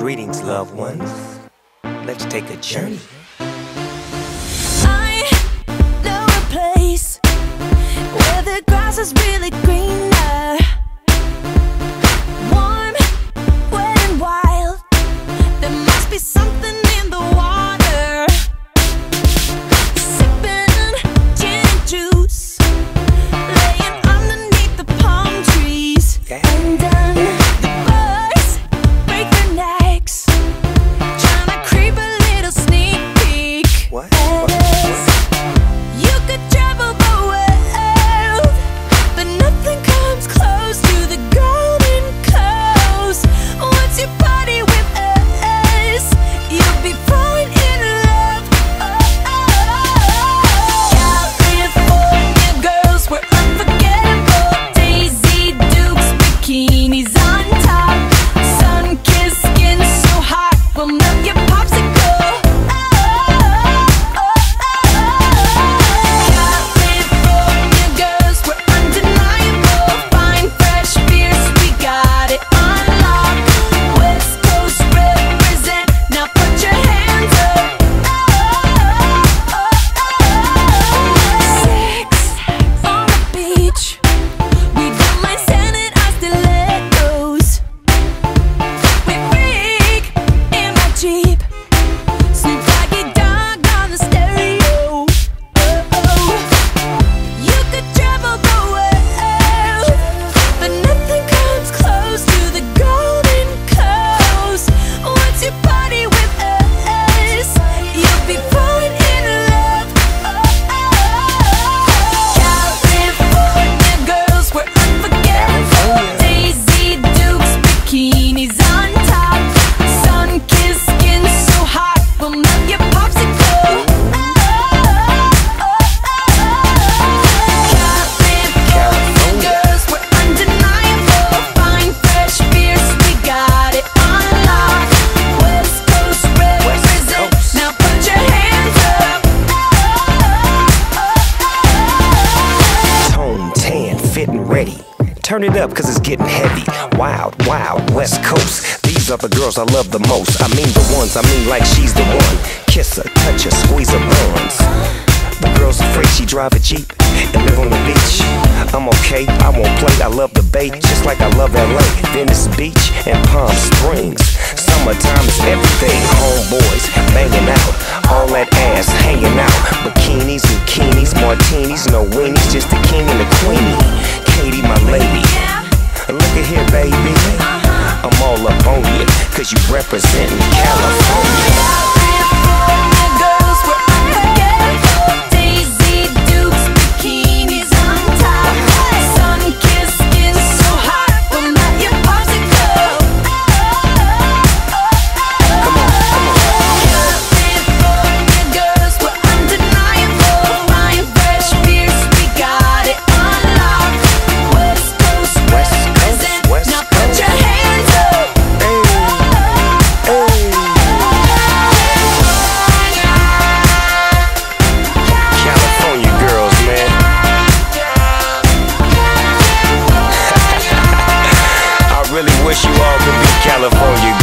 Greetings, loved ones. Let's take a journey. I know a place where the grass is really green. Turn it up, cause it's getting heavy. Wild, wild, West Coast. These are the girls I love the most. I mean the ones, I mean like she's the one. Kiss her, touch her, squeeze her buns. The girl's afraid she drive a Jeep and live on the beach. I'm okay, I won't play. I love the bay, just like I love LA, Venice Beach, and Palm Springs. Summertime is everything. Homeboys banging out, all that ass hanging out. Bikinis, bikinis, martinis, no weenies, just to Cause you representing California. wish you all could be California.